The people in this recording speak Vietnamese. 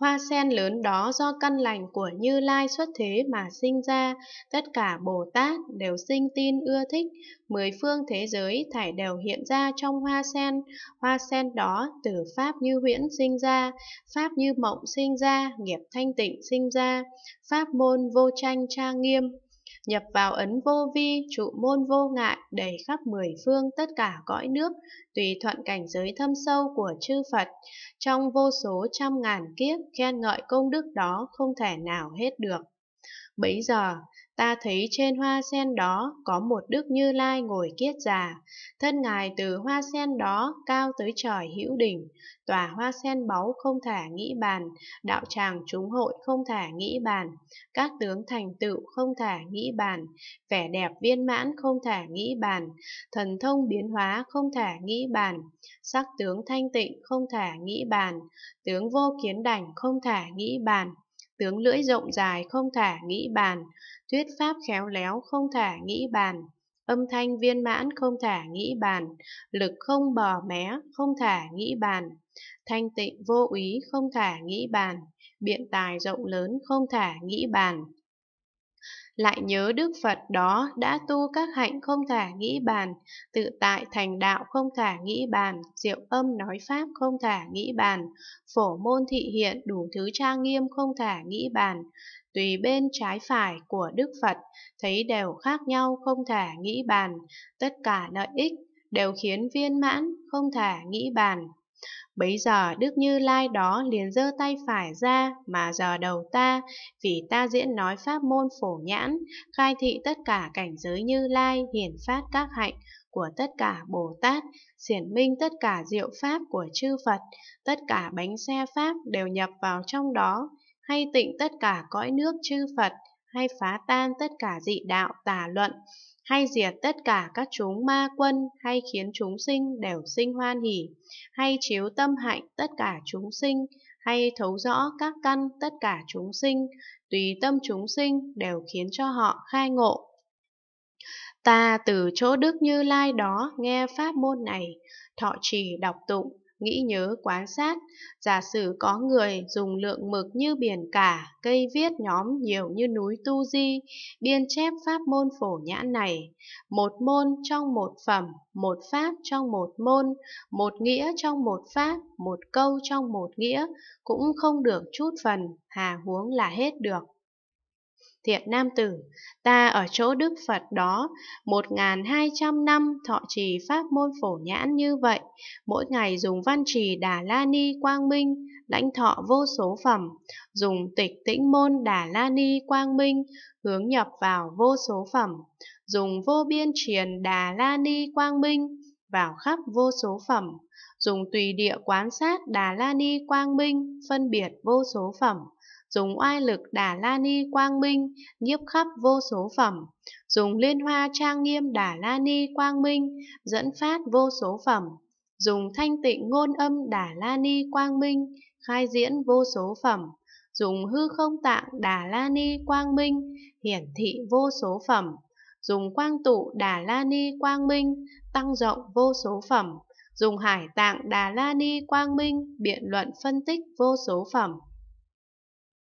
Hoa sen lớn đó do căn lành của Như Lai xuất thế mà sinh ra, tất cả Bồ Tát đều sinh tin ưa thích, mười phương thế giới thảy đều hiện ra trong hoa sen. Hoa sen đó từ Pháp như huyễn sinh ra, Pháp như mộng sinh ra, nghiệp thanh tịnh sinh ra, Pháp môn vô tranh tra nghiêm, nhập vào ấn vô vi, trụ môn vô ngại, đầy khắp mười phương tất cả cõi nước, tùy thuận cảnh giới thâm sâu của chư Phật. Trong vô số trăm ngàn kiếp, khen ngợi công đức đó không thể nào hết được. Bấy giờ, ta thấy trên hoa sen đó có một Đức Như Lai ngồi kiết già. Thân Ngài từ hoa sen đó cao tới trời hữu đỉnh, tòa hoa sen báu không thả nghĩ bàn, đạo tràng chúng hội không thả nghĩ bàn, các tướng thành tựu không thả nghĩ bàn, vẻ đẹp viên mãn không thả nghĩ bàn, thần thông biến hóa không thả nghĩ bàn, sắc tướng thanh tịnh không thả nghĩ bàn, tướng vô kiến đảnh không thả nghĩ bàn, tướng lưỡi rộng dài không thả nghĩ bàn, thuyết pháp khéo léo không thả nghĩ bàn, âm thanh viên mãn không thả nghĩ bàn, lực không bờ mé không thả nghĩ bàn, thanh tịnh vô úy không thả nghĩ bàn, biện tài rộng lớn không thả nghĩ bàn. Lại nhớ Đức Phật đó đã tu các hạnh không thả nghĩ bàn, tự tại thành đạo không thả nghĩ bàn, diệu âm nói pháp không thả nghĩ bàn, phổ môn thị hiện đủ thứ trang nghiêm không thả nghĩ bàn, tùy bên trái phải của Đức Phật, thấy đều khác nhau không thả nghĩ bàn, tất cả lợi ích đều khiến viên mãn không thả nghĩ bàn. Bấy giờ Đức Như Lai đó liền giơ tay phải ra mà giờ đầu ta, vì ta diễn nói pháp môn phổ nhãn, khai thị tất cả cảnh giới Như Lai, hiển phát các hạnh của tất cả Bồ Tát, xiển minh tất cả diệu pháp của chư Phật, tất cả bánh xe pháp đều nhập vào trong đó, hay tịnh tất cả cõi nước chư Phật, hay phá tan tất cả dị đạo tà luận, hay diệt tất cả các chúng ma quân, hay khiến chúng sinh đều sinh hoan hỉ, hay chiếu tâm hạnh tất cả chúng sinh, hay thấu rõ các căn tất cả chúng sinh, tùy tâm chúng sinh đều khiến cho họ khai ngộ. Ta từ chỗ Đức Như Lai đó nghe pháp môn này, thọ trì đọc tụng, nghĩ nhớ quán sát, giả sử có người dùng lượng mực như biển cả, cây viết nhóm nhiều như núi tu di, biên chép pháp môn phổ nhãn này, một môn trong một phẩm, một pháp trong một môn, một nghĩa trong một pháp, một câu trong một nghĩa, cũng không được chút phần, hà huống là hết được. Thiện nam tử, ta ở chỗ Đức Phật đó, một ngàn hai trăm năm thọ trì pháp môn phổ nhãn như vậy, mỗi ngày dùng văn trì Đà La Ni Quang Minh, lãnh thọ vô số phẩm, dùng tịch tĩnh môn Đà La Ni Quang Minh, hướng nhập vào vô số phẩm, dùng vô biên truyền Đà La Ni Quang Minh, vào khắp vô số phẩm, dùng tùy địa quán sát Đà La Ni Quang Minh, phân biệt vô số phẩm dùng oai lực Đà La Ni Quang Minh, nhiếp khắp vô số phẩm, dùng liên hoa trang nghiêm Đà La Ni Quang Minh, dẫn phát vô số phẩm, dùng thanh tịnh ngôn âm Đà La Ni Quang Minh, khai diễn vô số phẩm, dùng hư không tạng Đà La Ni Quang Minh, hiển thị vô số phẩm, dùng quang tụ Đà La Ni Quang Minh, tăng rộng vô số phẩm, dùng hải tạng Đà La Ni Quang Minh, biện luận phân tích vô số phẩm.